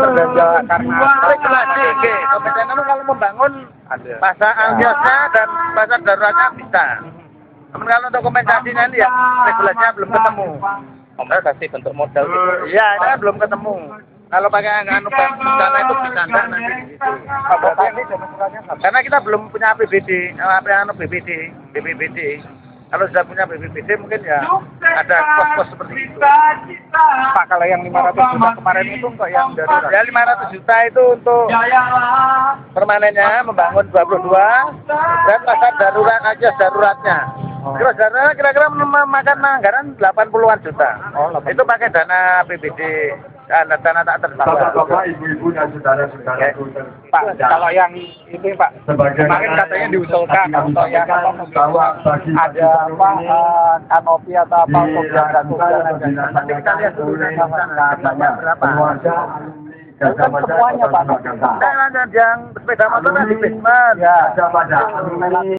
terganja karena regulasi itu kalau membangun ada. pasar antiasnya dan pasar daruratnya bisa. Namun kalau untuk kompensasinya ini ya regulasinya belum ketemu. Kompensasi bentuk modal gitu. iya ini kan belum ketemu. Kalau pakai anu bencana itu bisa enggak nanti sama? karena kita belum punya APBD eh, apa anu BPD BPBD kalau sudah punya BPBD mungkin ya ada kos-kos seperti itu Pak kalau yang 500 juta kemarin itu untuk yang darurat. ya 500 juta itu untuk permanennya membangun 22 dan pasar darurat aja daruratnya. Oh. Terus darurat kira-kira memakan anggaran 80-an juta. Oh, 80. Itu pakai dana PBD, dana, dana tak terbatas. Bapak-bapak, ibu-ibu dan saudara-saudara Pak, kalau yang itu Pak, Sebagai kemarin katanya diusulkan untuk yang bahwa bagi ada apa eh, kanopi atau apa yang aja. Nanti kita lihat dulu nanti sana, berapa. keluarga Kan semuanya Pak. Nah, yang sepeda motor di basement. Ya. ada pada